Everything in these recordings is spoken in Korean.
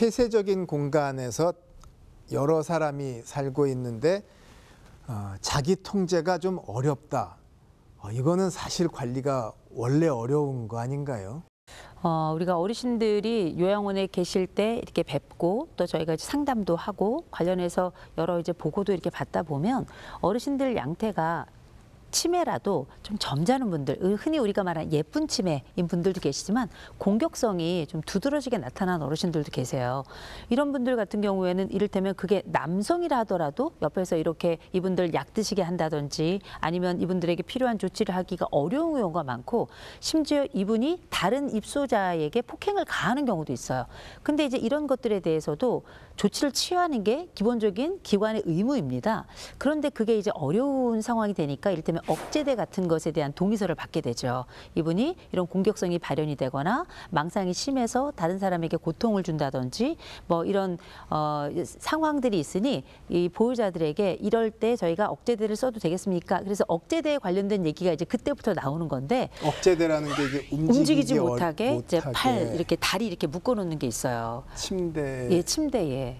폐쇄적인 공간에서 여러 사람이 살고 있는데 어, 자기 통제가 좀 어렵다. 어, 이거는 사실 관리가 원래 어려운 거 아닌가요? 어, 우리가 어르신들이 요양원에 계실 때 이렇게 뵙고 또 저희가 상담도 하고 관련해서 여러 이제 보고도 이렇게 받다 보면 어르신들 양태가 치매라도 좀 점잖은 분들, 흔히 우리가 말하는 예쁜 치매인 분들도 계시지만 공격성이 좀 두드러지게 나타난 어르신들도 계세요. 이런 분들 같은 경우에는 이를테면 그게 남성이라 하더라도 옆에서 이렇게 이분들 약 드시게 한다든지 아니면 이분들에게 필요한 조치를 하기가 어려운 경우가 많고 심지어 이분이 다른 입소자에게 폭행을 가하는 경우도 있어요. 근데 이제 이런 것들에 대해서도 조치를 취하는 게 기본적인 기관의 의무입니다. 그런데 그게 이제 어려운 상황이 되니까 이를테면 억제대 같은 것에 대한 동의서를 받게 되죠. 이분이 이런 공격성이 발현이 되거나 망상이 심해서 다른 사람에게 고통을 준다든지 뭐 이런 어, 상황들이 있으니 이 보호자들에게 이럴 때 저희가 억제대를 써도 되겠습니까? 그래서 억제대에 관련된 얘기가 이제 그때부터 나오는 건데 억제대라는 게 이게 움직이지, 움직이지 어- 못하게, 이제 못하게. 팔 이렇게 다리 이렇게 묶어놓는 게 있어요. 침대 예, 침대에.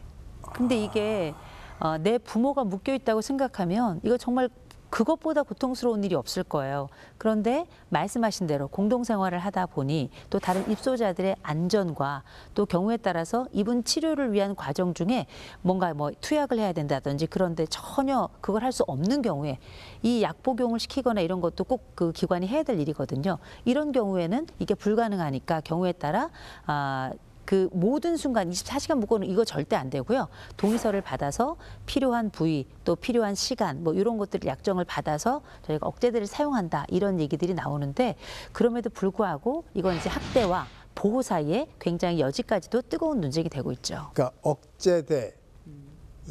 근데 이게 어, 내 부모가 묶여 있다고 생각하면 이거 정말 그것보다 고통스러운 일이 없을 거예요. 그런데 말씀하신 대로 공동생활을 하다 보니 또 다른 입소자들의 안전과 또 경우에 따라서 이분 치료를 위한 과정 중에 뭔가 뭐 투약을 해야 된다든지 그런데 전혀 그걸 할 수 없는 경우에 이 약 복용을 시키거나 이런 것도 꼭 그 기관이 해야 될 일이거든요. 이런 경우에는 이게 불가능하니까 경우에 따라 아, 그 모든 순간 24시간 묶어는 이거 절대 안 되고요. 동의서를 받아서 필요한 부위 또 필요한 시간 뭐 이런 것들을 약정을 받아서 저희가 억제대를 사용한다 이런 얘기들이 나오는데 그럼에도 불구하고 이건 이제 학대와 보호 사이에 굉장히 여지까지도 뜨거운 논쟁이 되고 있죠. 그러니까 억제대,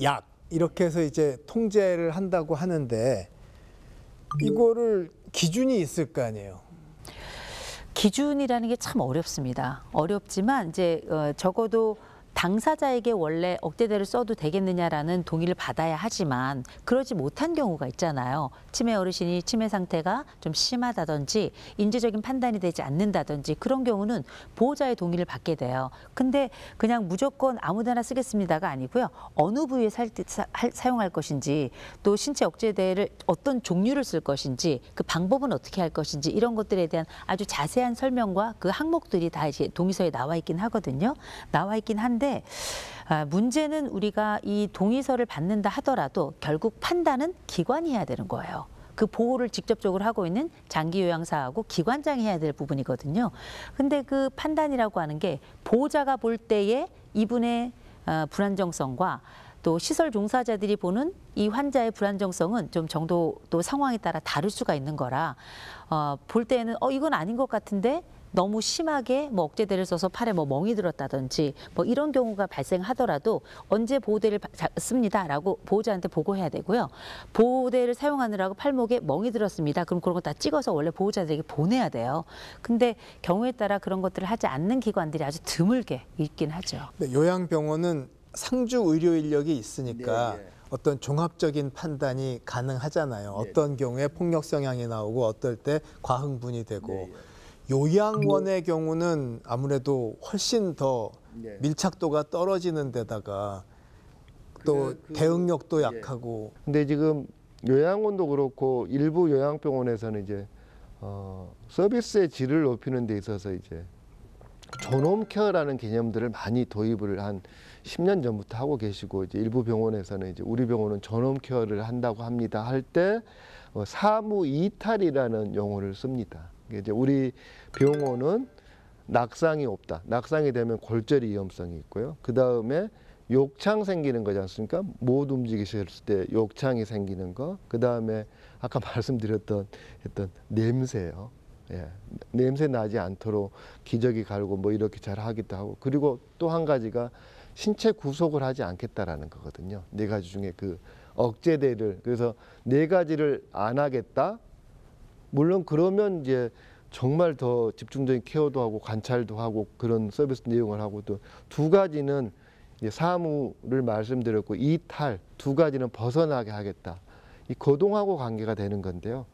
약 이렇게 해서 이제 통제를 한다고 하는데 이거를 기준이 있을 거 아니에요. 기준이라는 게 참 어렵습니다. 어렵지만 이제 어, 적어도 당사자에게 원래 억제대를 써도 되겠느냐라는 동의를 받아야 하지만 그러지 못한 경우가 있잖아요. 치매 어르신이 치매 상태가 좀 심하다든지 인지적인 판단이 되지 않는다든지 그런 경우는 보호자의 동의를 받게 돼요. 근데 그냥 무조건 아무데나 쓰겠습니다가 아니고요. 어느 부위에 살, 때 사, 할- 사용할 것인지 또 신체 억제대를 어떤 종류를 쓸 것인지 그 방법은 어떻게 할 것인지 이런 것들에 대한 아주 자세한 설명과 그 항목들이 다 이제 동의서에 나와 있긴 하거든요. 나와 있긴 한데 아, 문제는 우리가 이 동의서를 받는다 하더라도 결국 판단은 기관이 해야 되는 거예요. 그 보호를 직접적으로 하고 있는 장기 요양사하고 기관장이 해야 될 부분이거든요. 근데 그 판단이라고 하는 게 보호자가 볼 때에 이분의 어, 불안정성과 또 시설 종사자들이 보는 이 환자의 불안정성은 좀 정도 또 상황에 따라 다를 수가 있는 거라 어, 볼 때는 어 이건 아닌 것 같은데 너무 심하게 뭐 억제대를 써서 팔에 뭐 멍이 들었다든지 뭐 이런 경우가 발생하더라도 언제 보호대를 씁니다라고 보호자한테 보고해야 되고요. 보호대를 사용하느라고 팔목에 멍이 들었습니다. 그럼 그런 거 다 찍어서 원래 보호자들에게 보내야 돼요. 근데 경우에 따라 그런 것들을 하지 않는 기관들이 아주 드물게 있긴 하죠. 근데 요양병원은 상주 의료 인력이 있으니까 네, 네. 어떤 종합적인 판단이 가능하잖아요. 어떤 경우에 폭력 성향이 나오고 어떨 때 과흥분이 되고 네, 요양원의 경우는 아무래도 훨씬 더 네. 밀착도가 떨어지는 데다가 또 그- 그- 대응력도 예. 약하고 근데 지금 요양원도 그렇고 일부 요양병원에서는 이제 어, 서비스의 질을 높이는 데 있어서 이제 존홈 케어라는 개념들을 많이 도입을 한 10년 전부터 하고 계시고 이제 일부 병원에서는 이제 우리 병원은 존홈 케어를 한다고 합니다 할때 어, 사무 이탈이라는 용어를 씁니다. 이제 우리 병원은 낙상이 없다. 낙상이 되면 골절 위험성이 있고요. 그 다음에 욕창 생기는 거지 않습니까? 못 움직이셨을 때 욕창이 생기는 거. 그 다음에 아까 말씀드렸던 했던 냄새요. 예, 냄새 나지 않도록 기저귀 갈고 뭐 이렇게 잘 하기도 하고 그리고 또 한 가지가 신체 구속을 하지 않겠다라는 거거든요. 네 가지 중에 그 억제대를 그래서 네 가지를 안 하겠다. 물론 그러면 이제 정말 더 집중적인 케어도 하고 관찰도 하고 그런 서비스 내용을 하고 또 두 가지는 이제 사무를 말씀드렸고 이탈 두 가지는 벗어나게 하겠다. 이 거동하고 관계가 되는 건데요.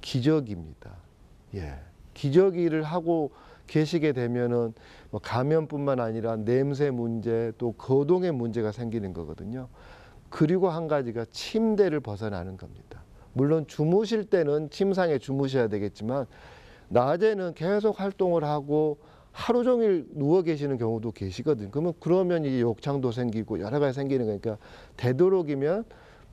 기저귀입니다. 예. 기저귀를 하고 계시게 되면은 뭐 감염뿐만 아니라 냄새 문제 또 거동의 문제가 생기는 거거든요. 그리고 한 가지가 침대를 벗어나는 겁니다. 물론 주무실 때는 침상에 주무셔야 되겠지만 낮에는 계속 활동을 하고 하루 종일 누워 계시는 경우도 계시거든요. 그러면 그러면 이 욕창도 생기고 여러 가지 생기는 거니까 되도록이면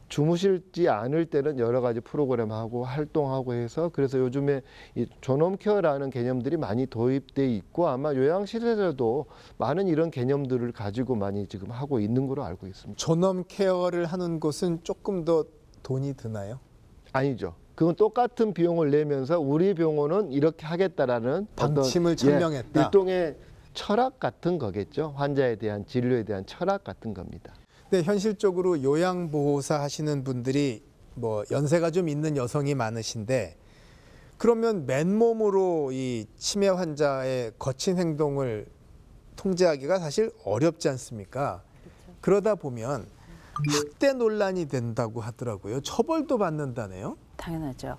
주무실지 않을 때는 여러 가지 프로그램 하고 활동하고 해서 그래서 요즘에 이 존엄 케어라는 개념들이 많이 도입돼 있고 아마 요양시설에도 많은 이런 개념들을 가지고 많이 지금 하고 있는 걸로 알고 있습니다. 존엄 케어를 하는 곳은 조금 더 돈이 드나요? 아니죠. 그건 똑같은 비용을 내면서 우리 병원은 이렇게 하겠다라는 방침을 어떤, 예, 천명했다. 일종의 철학 같은 거겠죠. 환자에 대한 진료에 대한 철학 같은 겁니다. 근데 현실적으로 요양보호사 하시는 분들이 뭐 연세가 좀 있는 여성이 많으신데 그러면 맨몸으로 이 치매 환자의 거친 행동을 통제하기가 사실 어렵지 않습니까? 그러다 보면 학대 논란이 된다고 하더라고요. 처벌도 받는다네요. 당연하죠.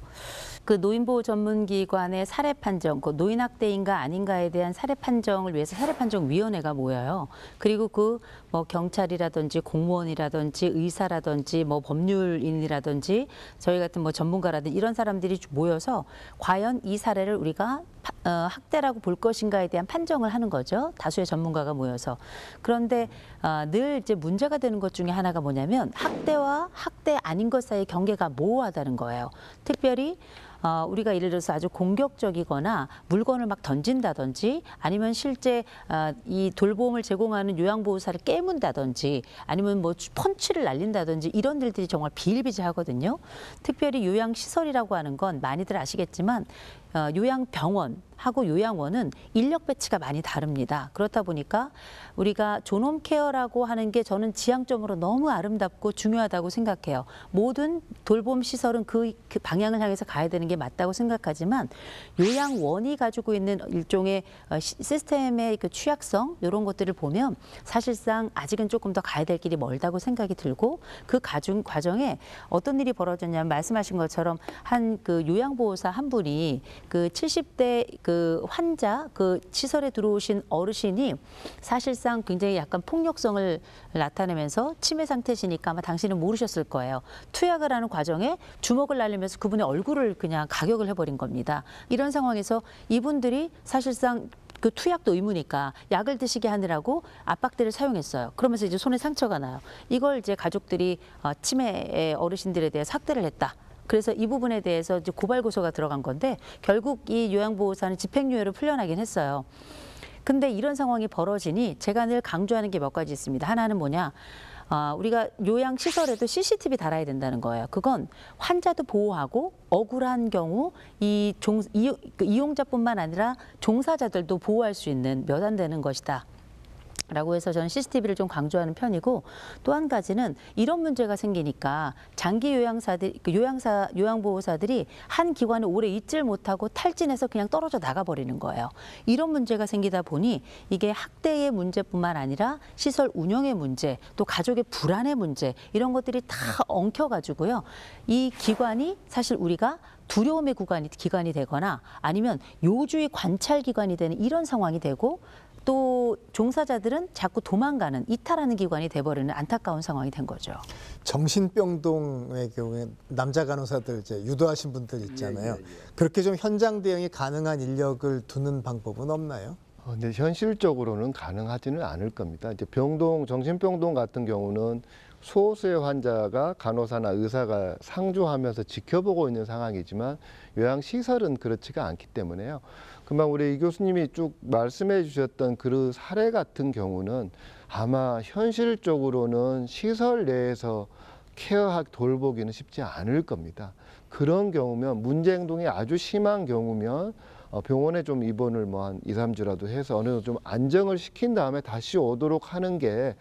그 노인보호 전문기관의 사례 판정, 그 노인 학대인가 아닌가에 대한 사례 판정을 위해서 사례 판정 위원회가 모여요. 그리고 그 뭐 경찰이라든지 공무원이라든지 의사라든지 뭐 법률인이라든지 저희 같은 뭐 전문가라든지 이런 사람들이 모여서 과연 이 사례를 우리가 파- 어, 학대라고 볼 것인가에 대한 판정을 하는 거죠. 다수의 전문가가 모여서. 그런데 어, 늘 이제 문제가 되는 것 중에 하나가 뭐냐면 학대와 학대 아닌 것 사이의 경계가 모호하다는 거예요. 특별히 어, 우리가 예를 들어서 아주 공격적이거나 물건을 막 던진다든지 아니면 실제 어, 이 돌봄을 제공하는 요양보호사를 깨문다든지 아니면 뭐 펀치를 날린다든지 이런 일들이 정말 비일비재하거든요. 특별히 요양시설이라고 하는 건 많이들 아시겠지만 어, 요양병원 하고 요양원은 인력 배치가 많이 다릅니다. 그렇다 보니까 우리가 존엄 케어라고 하는 게 저는 지향점으로 너무 아름답고 중요하다고 생각해요. 모든 돌봄 시설은 그, 그 방향을 향해서 가야 되는 게 맞다고 생각하지만 요양원이 가지고 있는 일종의 어, 시- 시스템의 그 취약성 이런 것들을 보면 사실상 아직은 조금 더 가야 될 길이 멀다고 생각이 들고 그 가중 과정에 어떤 일이 벌어졌냐면 말씀하신 것처럼 한 그 요양보호사 한 분이 그 70대 그 환자 그 시설에 들어오신 어르신이 사실상 굉장히 약간 폭력성을 나타내면서 치매 상태시니까 아마 당신은 모르셨을 거예요. 투약을 하는 과정에 주먹을 날리면서 그분의 얼굴을 그냥 가격을 해버린 겁니다. 이런 상황에서 이분들이 사실상 그 투약도 의무니까 약을 드시게 하느라고 압박들을 사용했어요. 그러면서 이제 손에 상처가 나요. 이걸 이제 가족들이 어, 치매 어르신들에 대해 학대를 했다. 그래서 이 부분에 대해서 이제 고발 고소가 들어간 건데 결국 이 요양보호사는 집행유예로 풀려나긴 했어요. 근데 이런 상황이 벌어지니 제가 늘 강조하는 게 몇 가지 있습니다. 하나는 뭐냐? 아, 우리가 요양 시설에도 CCTV 달아야 된다는 거예요. 그건 환자도 보호하고 억울한 경우 이 종, 이, 그 이용자뿐만 아니라 종사자들도 보호할 수 있는 몇 안 되는 것이다. 라고 해서 저는 CCTV를 좀 강조하는 편이고 또 한 가지는 이런 문제가 생기니까 장기 요양사들 그 요양사 요양보호사들이 한 기관에 오래 있질 못하고 탈진해서 그냥 떨어져 나가 버리는 거예요. 이런 문제가 생기다 보니 이게 학대의 문제뿐만 아니라 시설 운영의 문제, 또 가족의 불안의 문제 이런 것들이 다 엉켜 가지고요. 이 기관이 사실 우리가 두려움의 구간이 기관이 되거나 아니면 요주의 관찰 기관이 되는 이런 상황이 되고 또 종사자들은 자꾸 도망가는 이탈하는 기관이 돼버리는 안타까운 상황이 된 거죠. 정신병동의 경우에 남자 간호사들 이제 유도하신 분들 있잖아요. 그렇게 좀 현장 대응이 가능한 인력을 두는 방법은 없나요? 어, 근데 현실적으로는 가능하지는 않을 겁니다. 이제 병동, 정신병동 같은 경우는 소수의 환자가 간호사나 의사가 상주하면서 지켜보고 있는 상황이지만 요양시설은 그렇지가 않기 때문에요. 금방 우리 이 교수님이 쭉 말씀해 주셨던 그 사례 같은 경우는 아마 현실적으로는 시설 내에서 케어하기 돌보기는 쉽지 않을 겁니다. 그런 경우면 문제 행동이 아주 심한 경우면 어, 병원에 좀 입원을 뭐 한 2, 3주라도 해서 어느 정도 좀 안정을 시킨 다음에 다시 오도록 하는 게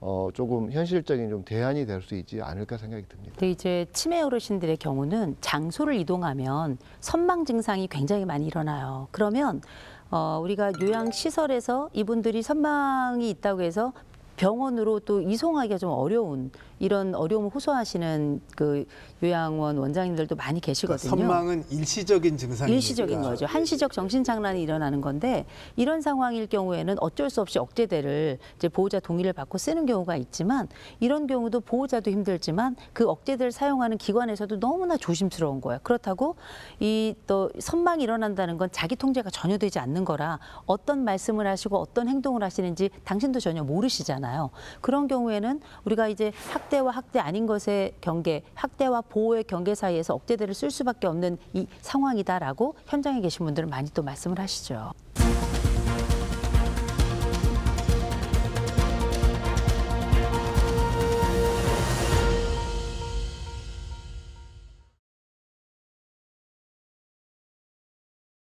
어, 조금 현실적인 좀 대안이 될 수 있지 않을까 생각이 듭니다. 근데 이제 치매 어르신들의 경우는 장소를 이동하면 선망 증상이 굉장히 많이 일어나요. 그러면 어, 우리가 요양 시설에서 이분들이 선망이 있다고 해서 병원으로 또 이송하기가 좀 어려운 이런 어려움을 호소하시는 그 요양원 원장님들도 많이 계시거든요. 그러니까 선망은 일시적인 증상이니까. 일시적인 거죠. 한시적 정신 장난이 일어나는 건데 이런 상황일 경우에는 어쩔 수 없이 억제대를 이제 보호자 동의를 받고 쓰는 경우가 있지만 이런 경우도 보호자도 힘들지만 그 억제대를 사용하는 기관에서도 너무나 조심스러운 거예요. 그렇다고 이 또 선망이 일어난다는 건 자기 통제가 전혀 되지 않는 거라 어떤 말씀을 하시고 어떤 행동을 하시는지 당신도 전혀 모르시잖아요. 그런 경우에는 우리가 이제 학대와 학대 아닌 것의 경계, 학대와 보호의 경계 사이에서 억제대를 쓸 수밖에 없는 이 상황이다라고 현장에 계신 분들은 많이 또 말씀을 하시죠.